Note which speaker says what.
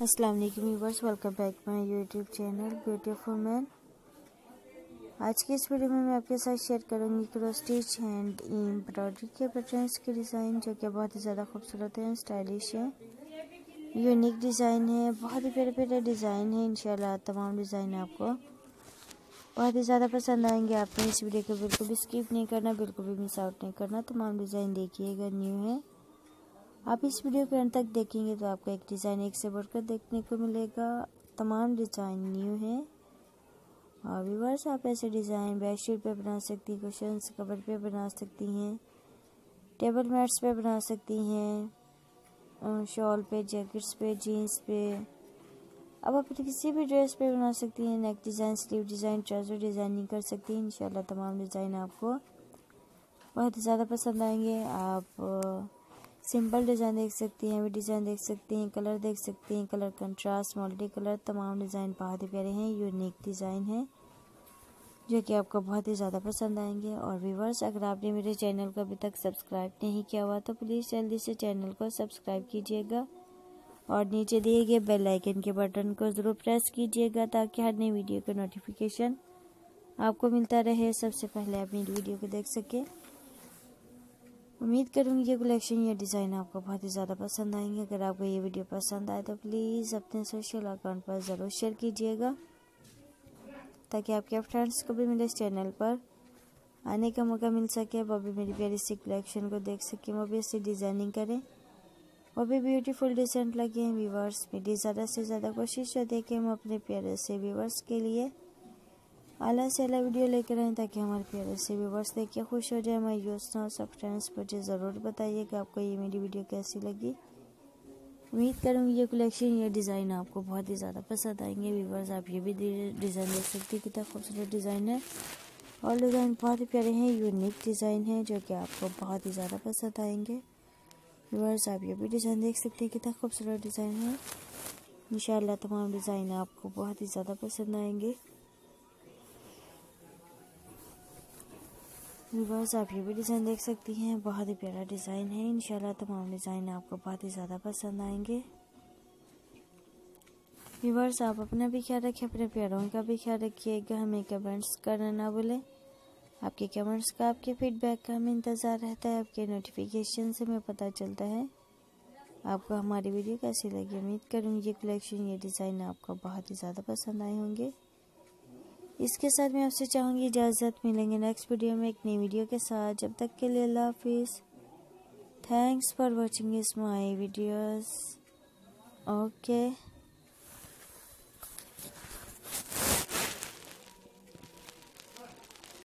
Speaker 1: अस्सलाम वालेकुम viewers welcome back my YouTube channel beautiful man आज की इस वीडियो में मैं आपके साथ शेयर करूँगी क्रॉस स्टिच हैंड एम्ब्रॉयडरी के पैटर्न्स के डिज़ाइन जो कि बहुत ही ज़्यादा खूबसूरत है स्टाइलिश है। यूनिक डिज़ाइन है, बहुत ही प्यारे प्यारे डिज़ाइन है, इंशाल्लाह तमाम डिज़ाइन आपको बहुत ही ज़्यादा पसंद आएँगे। आपने इस वीडियो को बिल्कुल भी स्किप नहीं करना, बिल्कुल भी मिस आउट नहीं करना। तमाम डिज़ाइन देखिएगा न्यू है। आप इस वीडियो के अंत तक देखेंगे तो आपको एक डिज़ाइन एक से बढ़कर देखने को मिलेगा। तमाम डिज़ाइन न्यू है। और व्यूवर्स, आप ऐसे डिज़ाइन बेडशीट पे बना सकती हैं कुशन कवर पे बना सकती हैं, टेबल मैट्स पे बना सकती हैं शॉल पे, जैकेट्स पे, जीन्स पे। अब आप किसी भी ड्रेस पे बना सकती हैं, neck design, sleeve design, trouser designing कर सकती हैं। इंशाल्लाह तमाम डिज़ाइन आपको बहुत ज़्यादा पसंद आएँगे। आप सिंपल डिज़ाइन देख सकती हैं भी डिज़ाइन देख सकती हैं, कलर देख सकती हैं, कलर कंट्रास्ट, मल्टी कलर, तमाम डिज़ाइन बहुत ही प्यारे हैं, यूनिक डिज़ाइन है, जो कि आपको बहुत ही ज़्यादा पसंद आएँगे। और व्यूवर्स अगर आपने मेरे चैनल को अभी तक सब्सक्राइब नहीं किया हुआ तो प्लीज़ जल्दी से चैनल को सब्सक्राइब कीजिएगा और नीचे दिए गए बेल आइकन के बटन को ज़रूर प्रेस कीजिएगा, ताकि हर नई वीडियो का नोटिफिकेशन आपको मिलता रहे। सबसे पहले आप मेरी वीडियो को देख सकें। उम्मीद करूँगी ये कलेक्शन ये डिज़ाइन आपको बहुत ही ज़्यादा पसंद आएँगे। अगर आपको ये वीडियो पसंद आए तो प्लीज़ अपने सोशल अकाउंट पर ज़रूर शेयर कीजिएगा, ताकि आपके फ्रेंड्स को भी मेरे इस चैनल पर आने का मौका मिल सके। वो भी मेरी प्यारी सी कलेक्शन को देख सकें, वो भी इससे डिज़ाइनिंग करें। वो भी ब्यूटीफुल डिसेंट लगे हैं। व्यूवर्स मेरी ज़्यादा से ज़्यादा कोशिश रहती है कि हम अपने प्यारे से व्यूवर्स के लिए। अला से अला वीडियो लेकर आए ताकि हमारे प्यारे से व्यूवर्स देख के खुश हो जाए। हमारे दोस्तों सब फ्रेंड्स मुझे ज़रूर बताइए कि आपको ये मेरी वीडियो कैसी लगी। उम्मीद करूँगी ये कलेक्शन ये डिज़ाइन आपको बहुत ही ज़्यादा पसंद आएँगे। व्यूवर्स, आप ये भी डिज़ाइन देख सकते हैं कितना खूबसूरत डिज़ाइन है। और डिज़ाइन बहुत ही प्यारे हैं यूनिक डिज़ाइन है जो कि आपको बहुत ही ज़्यादा पसंद आएँगे। व्यूवर्स, आप ये भी डिज़ाइन देख सकते हैं कितना खूबसूरत डिज़ाइन है। इन तमाम डिज़ाइन आपको बहुत ही ज़्यादा पसंद आएँगे। व्यूवर्स आप ये भी डिज़ाइन देख सकती हैं। बहुत ही प्यारा डिज़ाइन है। इंशाल्लाह तमाम डिज़ाइन आपको बहुत ही ज़्यादा पसंद आएँगे। व्यूवर्स आप अपना भी ख्याल रखें, अपने प्यारों का भी ख्याल रखिएगा हमें कमेंट्स करना ना भूलें। आपके कमेंट्स का आपके फीडबैक का हमें इंतज़ार रहता है। आपके नोटिफिकेशन से हमें पता चलता है। आपको हमारी वीडियो कैसी लगी, उम्मीद करूँगी ये कलेक्शन ये डिज़ाइन आपको बहुत ही ज़्यादा पसंद आए होंगे। इसके साथ मैं आपसे चाहूँगी इजाज़त, मिलेंगे नेक्स्ट वीडियो में एक नई वीडियो के साथ। जब तक के लिए अल्लाह हाफिज़। थैंक्स फॉर वॉचिंग इस माई वीडियोज़ ओके